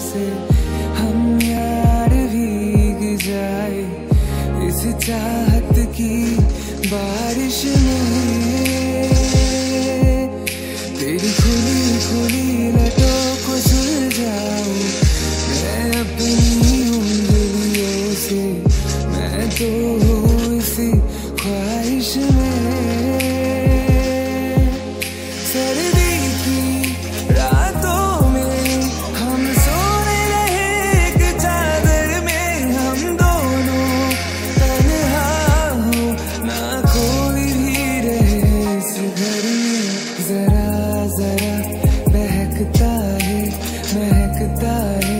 से हम यार भीग जाए। इस चाहत की बारिश में तेरी खुली खुली लटों को सुलझाऊं मैं अपनी उंगलियों से, मैं तो जरा महकता है महकता है।